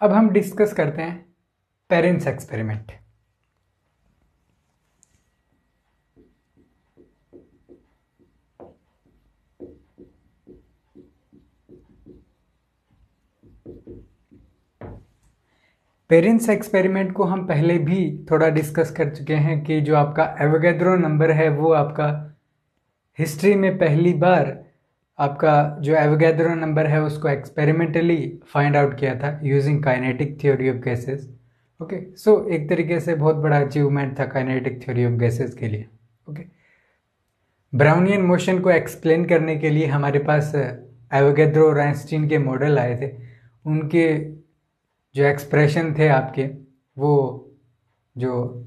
अब हम डिस्कस करते हैं पेरेंट्स एक्सपेरिमेंट पेरेंट्स एक्सपेरिमेंट को हम पहले भी थोड़ा डिस्कस कर चुके हैं कि जो आपका एवोगेद्रो नंबर है, वो आपका हिस्ट्री में पहली बार आपका जो एवोगेद्रो नंबर है, उसको एक्सपेरिमेंटली फाइंड आउट किया था using kinetic theory of gases okay so एक तरीके से बहुत बड़ा अचीवमेंट था काइनेटिक थ्योरी ऑफ़ गैसेस के लिए. ओके ब्राउनियन मोशन को एक्सप्लेन करने के लिए हमारे पास एवोगेद्रो और आइंस्टीन के मॉडल आए थे। उनके जो एक्सप्रेशन थे आपके, वो जो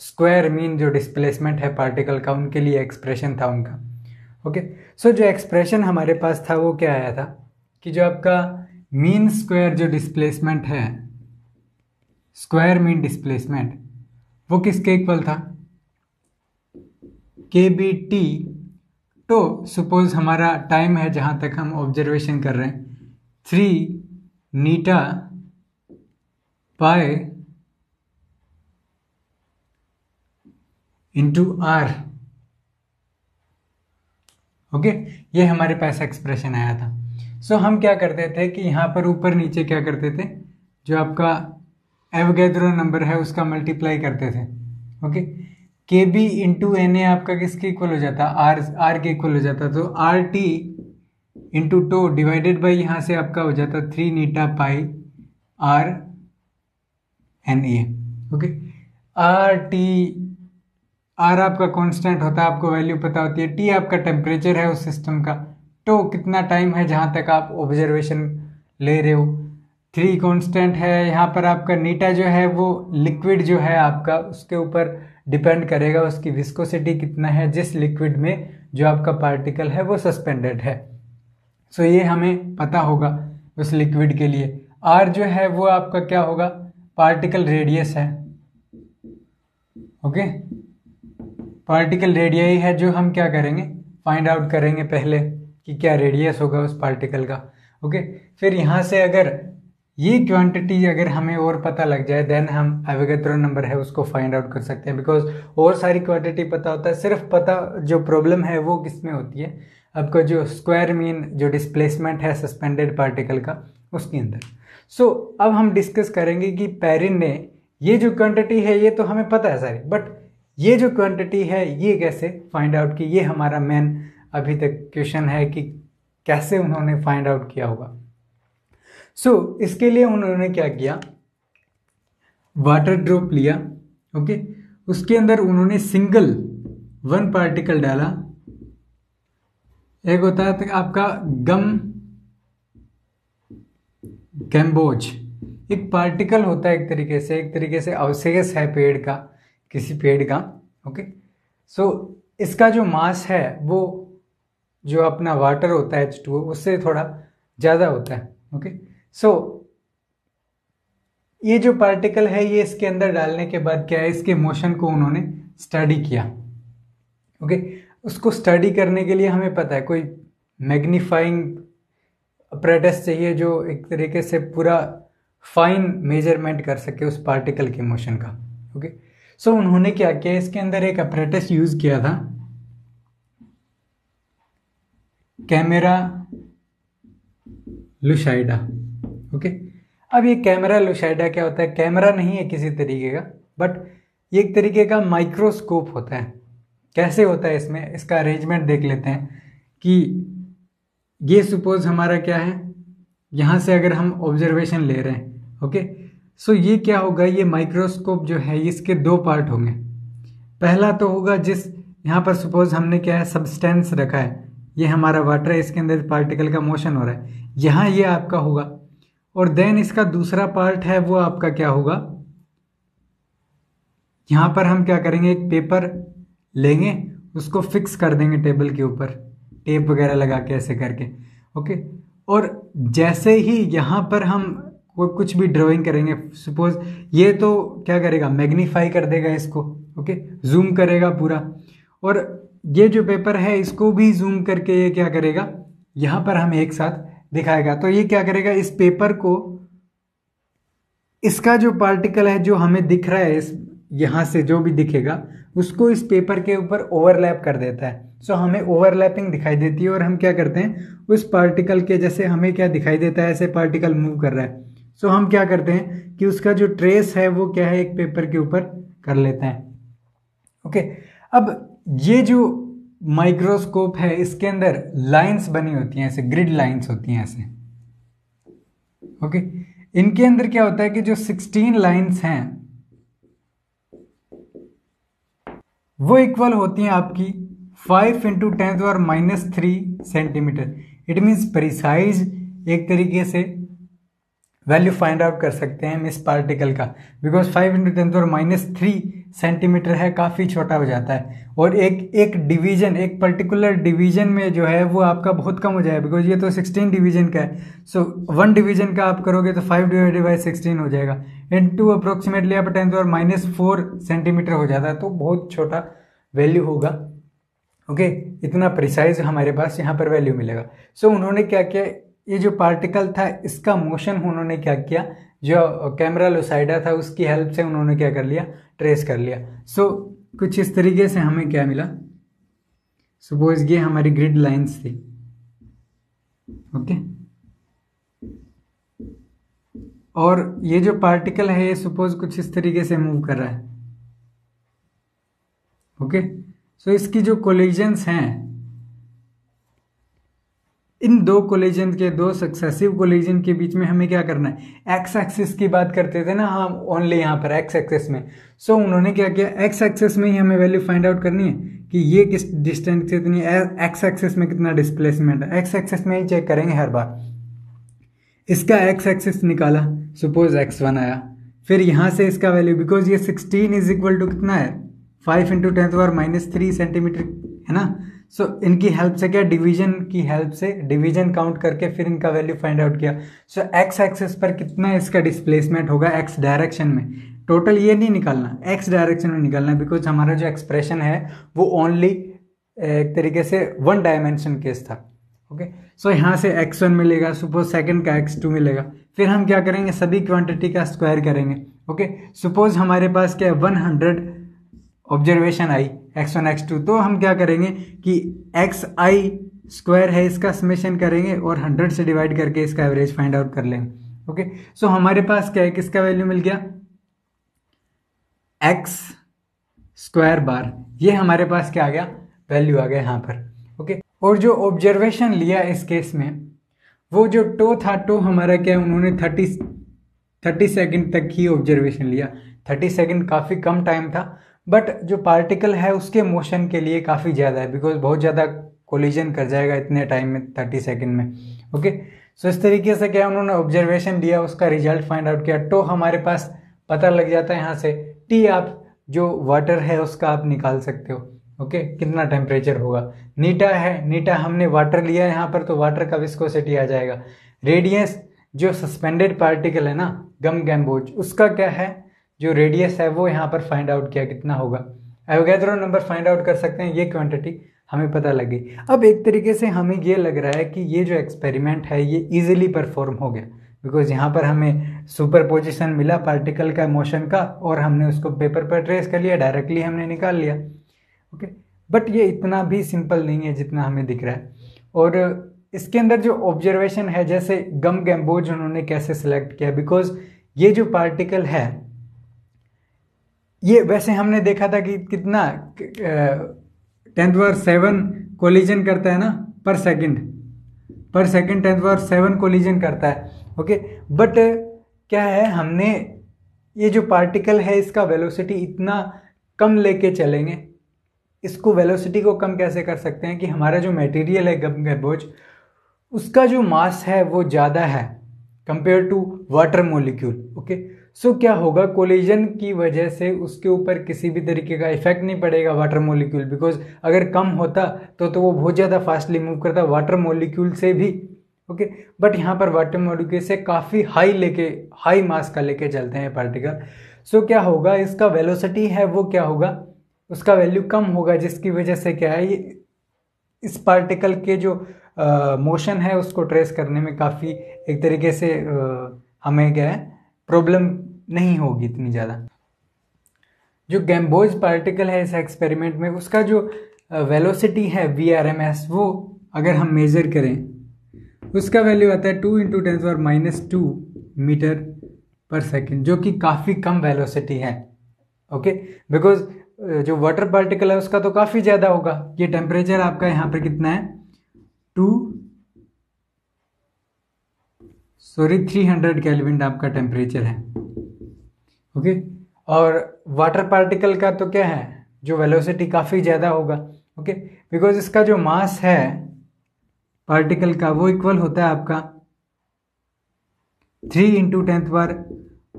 स्क्वायर मीन जो डिस्प्लेसमेंट है पार्टिकल का, उनके लिए एक्सप्रेशन था उनका। ओके सो जो एक्सप्रेशन हमारे पास था, वो क्या आया था? कि जो आपका मीन स्क्वायर जो डिस्प्लेसमेंट है स्क्वायर मीन डिस्प्लेसमेंट वो किसके इक्वल था? के बी टी तो सपोज़ हमारा टाइम है जहाँ तक हम ऑब्जर्वेशन कर रहे हैं three Neeta pi into are okay? ये हमारे पास एक्सप्रेशन आया था। सो हम क्या करते थे कि यहाँ पर ऊपर नीचे क्या करते थे? जो आपका एवगैद्रो नंबर है, उसका मल्टीप्लाई करते थे। ओके? के बी इंटू एन ए आपका किसके इक्वल हो जाता? आर आर के इक्वल हो जाता। तो R T into t divided by यहाँ से आपका हो जाता three eta pi R N A okay? R T R आपका कांस्टेंट होता है, आपको वैल्यू पता होती है टी आपका टेम्परेचर है उस सिस्टम का तो कितना टाइम है जहाँ तक आप ऑब्जर्वेशन ले रहे हो? थ्री कांस्टेंट है, यहाँ पर आपका नीटा जो है, वो लिक्विड जो है आपका, उसके ऊपर डिपेंड करेगा, उसकी विस्कोसिटी कितना है, जिस लिक्विड में जो आपका पार्टिकल है, वो सस्पेंडेड है। सो so ये हमें पता होगा उस लिक्विड के लिए। आर जो है, वो आपका क्या होगा? पार्टिकल रेडियस है। ओके पार्टिकल रेडियाई है जो हम क्या करेंगे? फाइंड आउट करेंगे पहले कि क्या रेडियस होगा उस पार्टिकल का ओके फिर यहाँ से अगर ये क्वांटिटी अगर हमें और पता लग जाए देन हम एवेगेत्रो नंबर है उसको फाइंड आउट कर सकते हैं बिकॉज़ और सारी क्वांटिटी पता होता है सिर्फ़ पता जो प्रॉब्लम है वो किसमें होती है? आपका जो स्क्वायर मीन जो डिस्प्लेसमेंट है सस्पेंडेड पार्टिकल का उसके अंदर। सो so, अब हम डिस्कस करेंगे कि पेरिन ने ये जो क्वांटिटी है ये तो हमें पता है सारी बट ये जो क्वांटिटी है ये कैसे फाइंड आउट की ये हमारा मेन अभी तक क्वेश्चन है कि कैसे उन्होंने फाइंड आउट किया होगा। सो so, इसके लिए उन्होंने क्या किया? वाटर ड्रॉप लिया ओके okay? उसके अंदर उन्होंने सिंगल वन पार्टिकल डाला। एक होता है आपका गम कैम्बोज एक पार्टिकल होता है एक तरीके से एक तरीके से अवशेष है पेड़ का। किसी पेड़ का ओके सो so, इसका जो मास है वो जो अपना वाटर होता है एच टू उससे थोड़ा ज़्यादा होता है ओके सो so, ये जो पार्टिकल है ये इसके अंदर डालने के बाद क्या है? इसके मोशन को उन्होंने स्टडी किया ओके उसको स्टडी करने के लिए हमें पता है कोई मैग्नीफाइंग अप्रेटस चाहिए जो एक तरीके से पूरा फाइन मेज़रमेंट कर सके उस पार्टिकल के मोशन का ओके सो उन्होंने क्या किया? इसके अंदर एक अप्रेटस यूज़ किया था। कैमरा लुशाइडा ओके अब ये कैमरा लुशाइडा क्या होता है? कैमरा नहीं है किसी तरीके का बट ये एक तरीके का माइक्रोस्कोप होता है। कैसे होता है इसमें? इसका अरेंजमेंट देख लेते हैं कि ये सपोज़ हमारा क्या है? यहाँ से अगर हम ऑब्जर्वेशन ले रहे हैं ओके सो ये क्या होगा? ये माइक्रोस्कोप जो है इसके दो पार्ट होंगे। पहला तो होगा जिस, यहाँ पर सपोज़ हमने क्या है सब्सटेंस रखा है। ये हमारा वाटर है, इसके अंदर पार्टिकल का मोशन हो रहा है। यहाँ ये आपका होगा। और देन इसका दूसरा पार्ट है, वो आपका क्या होगा? यहाँ पर हम क्या करेंगे? एक पेपर लेंगे, उसको फिक्स कर देंगे टेबल के ऊपर। टेप वगैरह लगा के ऐसे करके। ओके और जैसे ही यहाँ पर हम कोई कुछ भी ड्राइंग करेंगे। सपोज़ ये तो क्या करेगा? मैग्नीफाई कर देगा इसको ओके जूम करेगा पूरा। और ये जो पेपर है इसको भी जूम करके ये क्या करेगा? यहाँ पर हमें एक साथ दिखाएगा। तो ये क्या करेगा? इस पेपर को इसका जो पार्टिकल है जो हमें दिख रहा है इस यहाँ से जो भी दिखेगा उसको इस पेपर के ऊपर ओवरलैप कर देता है। सो so, हमें ओवरलैपिंग दिखाई देती है और हम क्या करते हैं? उस पार्टिकल के जैसे हमें क्या दिखाई देता है? ऐसे पार्टिकल मूव कर रहा है। सो हम क्या करते हैं कि उसका जो ट्रेस है, वो क्या है, एक पेपर के ऊपर कर लेते हैं। ओके अब ये जो माइक्रोस्कोप है, इसके अंदर लाइंस बनी होती हैं, ऐसे ग्रिड लाइंस होती हैं ऐसे। ओके इनके अंदर क्या होता है कि जो 16 लाइंस हैं, वो इक्वल होती हैं आपकी फाइव इंटू टेंथ और minus three centimetre it means precise एक तरीके से वैल्यू फाइंड आउट कर सकते हैं इस पार्टिकल का। बिकॉज़ फाइव इंटू टेंथ और माइनस थ्री सेंटीमीटर है काफ़ी छोटा हो जाता है। और एक एक डिवीज़न एक पर्टिकुलर डिवीज़न में जो है वो आपका बहुत कम हो जाएगा। बिकॉज़ ये तो सिक्सटीन डिवीज़न का है। सो वन डिवीज़न का आप करोगे तो फाइव डिवाइडेड बाई सिक्सटीन हो जाएगा। इन टू अप्रोक्सीमेटली आप टेंथ और माइनस फोर सेंटीमीटर हो जाता है तो बहुत छोटा वैल्यू होगा। ओके okay, इतना प्रिसाइज हमारे पास यहाँ पर वैल्यू मिलेगा। सो so, उन्होंने क्या किया ये जो पार्टिकल था इसका मोशन उन्होंने क्या किया? जो कैमरा लोसाइडा था उसकी हेल्प से उन्होंने क्या कर लिया? ट्रेस कर लिया। सो so, कुछ इस तरीके से हमें क्या मिला? सपोज़ ये हमारी ग्रिड लाइंस थी। Okay okay? और ये जो पार्टिकल है ये सपोज़ कुछ इस तरीके से मूव कर रहा है। Okay okay? सो so, इसकी जो कोलिजन्स हैं इन दो कोलिजन के दो सक्सेसिव कोलिजन के बीच में हमें क्या करना है? एक्स एक्सिस की बात करते थे ना हम ओनली यहाँ पर एक्स एक्सिस में। सो so, उन्होंने क्या किया? एक्स एक्सिस में ही हमें वैल्यू फाइंड आउट करनी है कि ये किस डिस्टेंस से इतनी एक्स एक्सिस में कितना डिस्प्लेसमेंट है। एक्स एक्सिस में ही चेक करेंगे हर बार। इसका एक्स एक्सिस निकाला। सपोज़ एक्स वन आया। फिर यहाँ से इसका वैल्यू बिकॉज़ ये सिक्सटीन इज़ इक्वल टू कितना है? Five into ten power minus three centimetre है ना? सो so, इनकी हेल्प से क्या डिवीज़न की हेल्प से डिवीज़न काउंट करके फिर इनका वैल्यू फाइंड आउट किया। सो एक्स एक्सेस पर कितना इसका डिस्प्लेसमेंट होगा एक्स डायरेक्शन में? टोटल ये नहीं निकालना एक्स डायरेक्शन में निकालना है बिकॉज़ हमारा जो एक्सप्रेशन है वो ओनली एक तरीके से वन डायमेंशन केस था। ओके सो यहाँ से एक्स वन मिलेगा सुपोज सेकंड का एक्स टू मिलेगा। फिर हम क्या करेंगे? सभी क्वांटिटी का स्क्वायर करेंगे। ओके सपोज़ हमारे पास क्या है वन हंड्रेड ऑब्जर्वेशन आई। एक्स वन एक्स टू तो हम क्या करेंगे कि एक्स आई स्क्वायर है इसका समेशन करेंगे और हंड्रेड से डिवाइड करके इसका एवरेज फाइंड आउट कर लेंगे। ओके सो हमारे पास क्या है? किसका वैल्यू मिल गया? एक्स स्क्वायर बार ये हमारे पास क्या आ गया? वैल्यू आ गया यहाँ पर। ओके और जो ऑब्जर्वेशन लिया इस केस में, वो जो टो था, टो हमारा क्या उन्होंने थर्टी थर्टी सेकेंड तक ही ऑब्जर्वेशन लिया। थर्टी सेकेंड काफ़ी कम टाइम था। बट जो पार्टिकल है उसके मोशन के लिए काफ़ी ज़्यादा है बिकॉज़ बहुत ज़्यादा कोलिजन कर जाएगा इतने टाइम में थर्टी सेकेंड में। ओके सो इस तरीके से क्या उन्होंने ऑब्जर्वेशन दिया उसका रिज़ल्ट फाइंड आउट किया। तो हमारे पास पता लग जाता है यहाँ से टी आप जो वाटर है उसका आप निकाल सकते हो। ओके okay, कितना टेम्परेचर होगा। नीटा है नीटा हमने वाटर लिया है यहाँ पर तो वाटर का विस्कोसिटी आ जाएगा। रेडियस जो सस्पेंडेड पार्टिकल है ना गम गैम्बोज उसका क्या है? जो रेडियस है, वो यहाँ पर फाइंड आउट किया कितना होगा। एवोगैद्रो नंबर फाइंड आउट कर सकते हैं, ये क्वांटिटी हमें पता लगी अब एक तरीके से हमें ये लग रहा है कि ये जो एक्सपेरिमेंट है, ये इजीली परफॉर्म हो गया। बिकॉज़ यहाँ पर हमें सुपर पोजिशन मिला पार्टिकल का मोशन का, और हमने उसको पेपर पर ट्रेस कर लिया डायरेक्टली हमने निकाल लिया। ओके बट ये इतना भी सिंपल नहीं है जितना हमें दिख रहा है। और इसके अंदर जो ऑब्जर्वेशन है, जैसे गम गैम्बोज उन्होंने कैसे सिलेक्ट किया? बिकॉज़ ये जो पार्टिकल है ये वैसे हमने देखा था कि कितना टेंथ वर सेवन कोलिजन करता है ना पर सेकंड पर second tenth power seven collision करता है ओके बट क्या है, हमने ये जो पार्टिकल है, इसका वेलोसिटी इतना कम लेके चलेंगे। इसको वेलोसिटी को कम कैसे कर सकते हैं कि हमारा जो मटेरियल है गर्बोज उसका जो मास है, वो ज़्यादा है compare to water molecule okay so क्या होगा? कोलिजन की वजह से उसके ऊपर किसी भी तरीके का इफ़ेक्ट नहीं पड़ेगा वाटर मोलिक्यूल बिकॉज़ अगर कम होता तो तो वो बहुत ज़्यादा फास्टली मूव करता वाटर मोलिक्यूल से भी ओके बट यहाँ पर वाटर मोलिक्यूल से काफ़ी हाई लेके हाई मास का लेके चलते हैं पार्टिकल सो क्या होगा? इसका वेलोसिटी है वो क्या होगा? उसका वैल्यू कम होगा जिसकी वजह से क्या है? ये इस पार्टिकल के जो मोशन है उसको ट्रेस करने में काफ़ी एक तरीके से आ, हमें क्या है? प्रॉब्लम नहीं होगी इतनी ज़्यादा। जो गैम्बोज पार्टिकल है इस एक्सपेरिमेंट में, उसका जो वेलोसिटी है वी आर एम एस वो अगर हम मेज़र करें, उसका वैल्यू आता है टू इंटू टेंथ और माइनस टू मीटर पर सेकेंड जो कि काफ़ी कम वेलोसिटी है ओके बिकॉज़ जो वाटर पार्टिकल है, उसका तो काफ़ी ज़्यादा होगा। ये टेम्परेचर आपका यहाँ पर कितना है? Two sorry three hundred kelvin आपका टेम्परेचर है। ओके और वाटर पार्टिकल का तो क्या है? जो वेलोसिटी काफ़ी ज़्यादा होगा। ओके बिकॉज़ इसका जो मास है पार्टिकल का, वो इक्वल होता है आपका थ्री इंटू टेंथ बार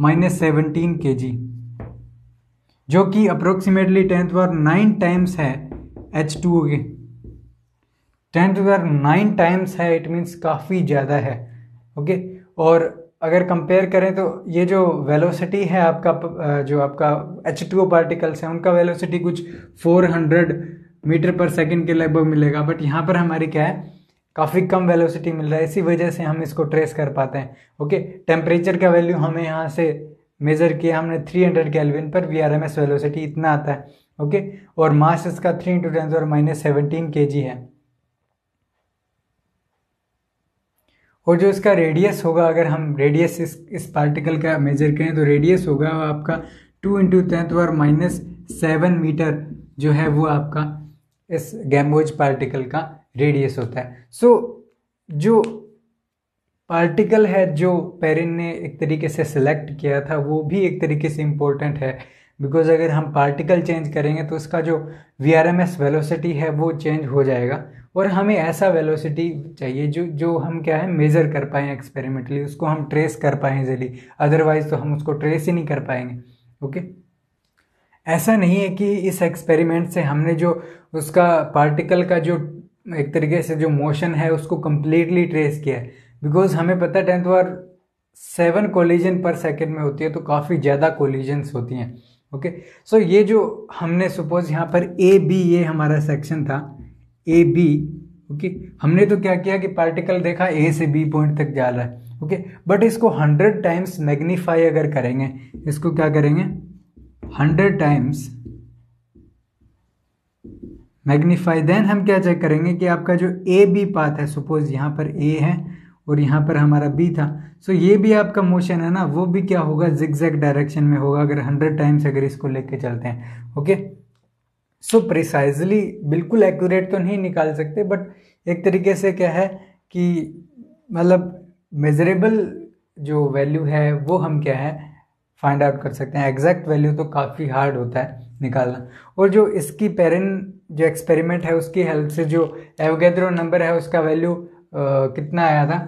माइनस सेवनटीन के जी जो कि अप्रोक्सीमेटली टेंथ बार नाइन टाइम्स है एच टू के टेंथ बार नाइन टाइम्स है इट मीन्स काफ़ी ज़्यादा है। ओके और अगर कंपेयर करें तो ये जो वेलोसिटी है आपका जो आपका एच टू पार्टिकल्स हैं, उनका वेलोसिटी कुछ 400 मीटर पर सेकंड के लगभग मिलेगा। बट यहाँ पर हमारी क्या है? काफ़ी कम वेलोसिटी मिल रहा है। इसी वजह से हम इसको ट्रेस कर पाते हैं। ओके टेम्परेचर का वैल्यू हमें यहाँ से मेज़र किया हमने 300 हंड्रेड कैलविन पर। V R M S velocity इतना आता है। ओके और मास इसका थ्री इंटू टेंस और माइनस सेवनटीन के जी है। और जो इसका रेडियस होगा अगर हम रेडियस इस इस पार्टिकल का मेजर करें तो रेडियस होगा वो आपका टू इंटू टेंथ और माइनस सेवन मीटर जो है वो आपका इस गैम्बोज पार्टिकल का रेडियस होता है। सो so, जो पार्टिकल है जो पेरिन ने एक तरीके से सिलेक्ट किया था वो भी एक तरीके से इम्पोर्टेंट है। बिकॉज़ अगर हम पार्टिकल चेंज करेंगे तो उसका जो V R M S velocity है वो चेंज हो जाएगा। और हमें ऐसा वेलोसिटी चाहिए जो जो हम क्या है मेज़र कर पाएँ एक्सपेरिमेंटली उसको हम ट्रेस कर पाएँ इजीली अदरवाइज़ तो हम उसको ट्रेस ही नहीं कर पाएँगे. ओके ऐसा नहीं है कि इस एक्सपेरिमेंट से हमने जो उसका पार्टिकल का जो एक तरीके से जो मोशन है उसको कम्प्लीटली ट्रेस किया है. बिकॉज़ हमें पता है टेंथ बार सेवन कोलिजन पर सेकेंड में होती है तो काफ़ी ज़्यादा कोलिजन्स होती हैं. ओके सो ये जो हमने सपोज़ यहाँ पर ए बी ये हमारा सेक्शन था ए, बी, ओके? हमने तो क्या किया कि पार्टिकल देखा ए से बी पॉइंट तक जा रहा है, ओके? बट इसको हंड्रेड टाइम्स मैग्नीफाई अगर करेंगे, इसको क्या करेंगे? हंड्रेड टाइम्स मैग्नीफाई देन हम क्या चेक करेंगे कि आपका जो ए बी पाथ है सपोज़ यहाँ पर ए है और यहाँ पर हमारा बी था सो so ये भी आपका मोशन है ना, वो भी क्या होगा जिग्जैग डायरेक्शन में होगा, अगर हंड्रेड टाइम्स अगर इसको लेके चलते हैं, ओके? सो so प्रिसाइजली बिल्कुल एक्यूरेट तो नहीं निकाल सकते बट एक तरीके से क्या है कि मतलब मेजरेबल जो वैल्यू है, वो हम क्या है फाइंड आउट कर सकते हैं। एग्जैक्ट वैल्यू तो काफ़ी हार्ड होता है निकालना। और जो इसकी पेरेंट जो एक्सपेरिमेंट है, उसकी हेल्प से जो एवगेद्रो नंबर है, उसका वैल्यू कितना आया था?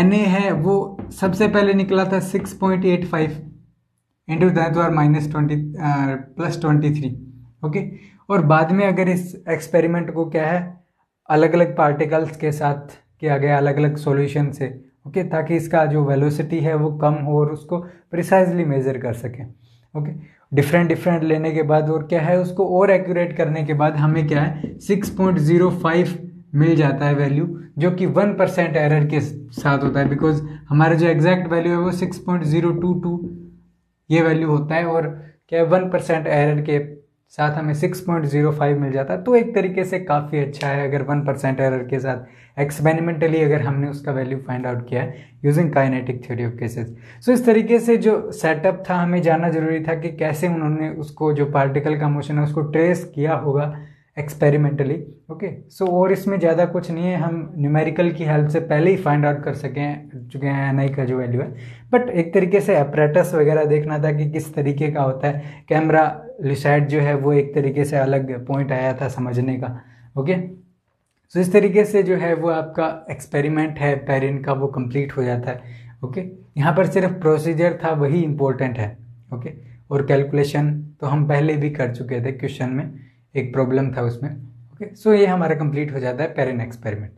NA है, वो सबसे पहले निकला था six point eight five into that minus twenty plus twenty three okay और बाद में अगर इस एक्सपेरिमेंट को क्या है अलग अलग पार्टिकल्स के साथ किया गया अलग अलग सॉल्यूशन से ओके ताकि इसका जो वेलोसिटी है वो कम हो और उसको प्रिसाइजली मेज़र कर सकें ओके डिफरेंट डिफरेंट लेने के बाद और क्या है, उसको और एक्यूरेट करने के बाद हमें क्या है सिक्स पॉइंट ज़ीरो फाइव मिल जाता है वैल्यू जो कि वन परसेंट एरर के साथ होता है बिकॉज़ हमारा जो एग्जैक्ट वैल्यू है वो six point zero two two ये वैल्यू होता है और क्या है वन परसेंट एरर के साथ हमें सिक्स पॉइंट ज़ीरो फाइव मिल जाता है। तो एक तरीके से काफ़ी अच्छा है अगर वन परसेंट एरर के साथ। एक्सपेरिमेंटली अगर हमने उसका वैल्यू फाइंड आउट किया है using kinetic theory of gases so इस तरीके से जो सेटअप था, हमें जानना ज़रूरी था कि कैसे उन्होंने उसको, जो पार्टिकल का मोशन है, उसको ट्रेस किया होगा एक्सपेरिमेंटली ओके सो और इसमें ज़्यादा कुछ नहीं है। हम न्यूमेरिकल की हेल्प से पहले ही फाइंड आउट कर सकें चुके हैं एन आई का जो वैल्यू है। बट एक तरीके से अपरेटस वगैरह देखना था कि किस तरीके का होता है। कैमरा लिसाइड जो है वो एक तरीके से अलग पॉइंट आया था समझने का ओके सो इस तरीके से जो है वो आपका एक्सपेरिमेंट है पेरिन का वो कंप्लीट हो जाता है ओके यहाँ पर सिर्फ़ प्रोसीजर था, वही इंपॉर्टेंट है ओके और कैलकुलेशन तो हम पहले भी कर चुके थे क्वेश्चन में, एक प्रॉब्लम था उसमें ओके सो ये हमारा कंप्लीट हो जाता है पेरिन एक्सपेरिमेंट